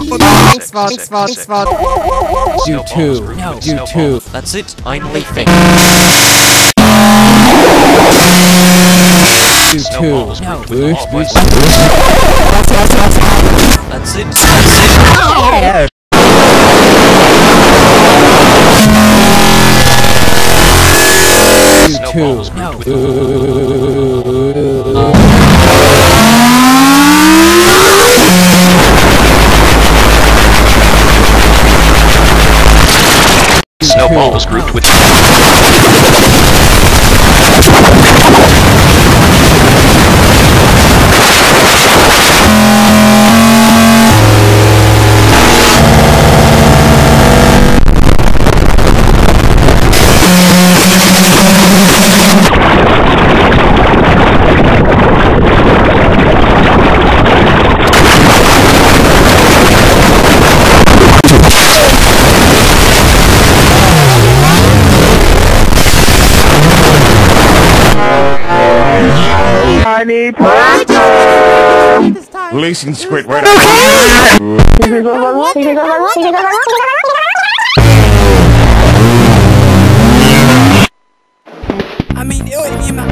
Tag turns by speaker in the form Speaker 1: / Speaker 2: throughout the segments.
Speaker 1: Thanks, Vod. Thanks, Vod. Thanks, Vod.
Speaker 2: Do two.
Speaker 3: No.
Speaker 2: Do
Speaker 3: No
Speaker 2: two.
Speaker 3: That's it. I'm leaving.
Speaker 2: Do oh, two.
Speaker 3: No.
Speaker 2: Boosh, boosh.
Speaker 3: That's it. That's it.
Speaker 2: Do two.
Speaker 3: No.
Speaker 4: Snowball was grouped with
Speaker 5: Releasing Squidward.
Speaker 6: I mean, it would be my.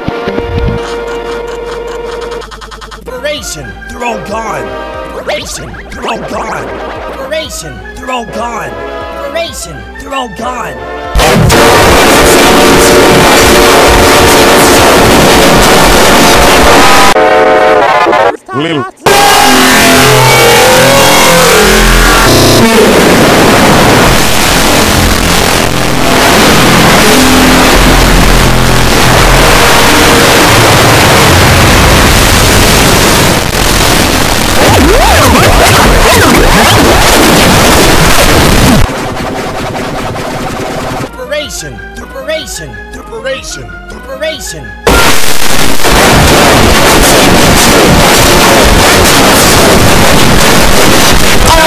Speaker 6: Operation, they're all gone. Operation, they're all gone. Operation, they're all gone. Operation, they're all gone.
Speaker 5: Lil.
Speaker 6: Preparation! Preparation! Preparation! Preparation!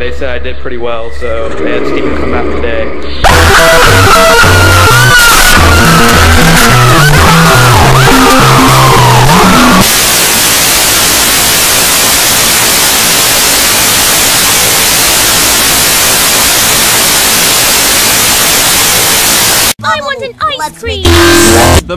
Speaker 7: and they said I did pretty well, so they had Steven come back today.
Speaker 8: I want an ice cream.
Speaker 2: The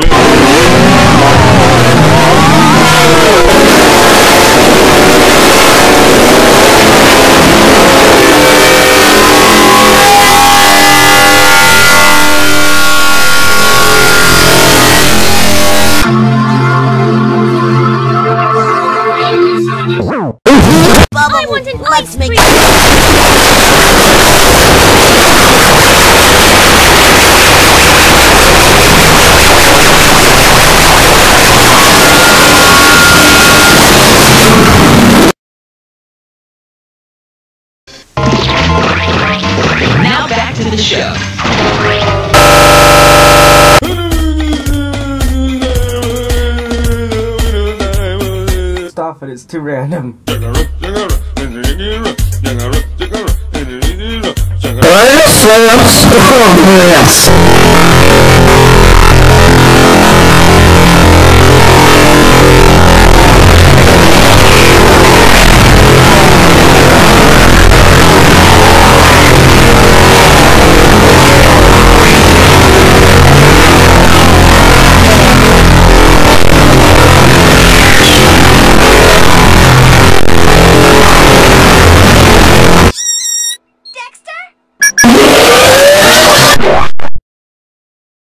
Speaker 8: I want an Let's ice cream.
Speaker 9: Now back to the show.
Speaker 2: but it's too random.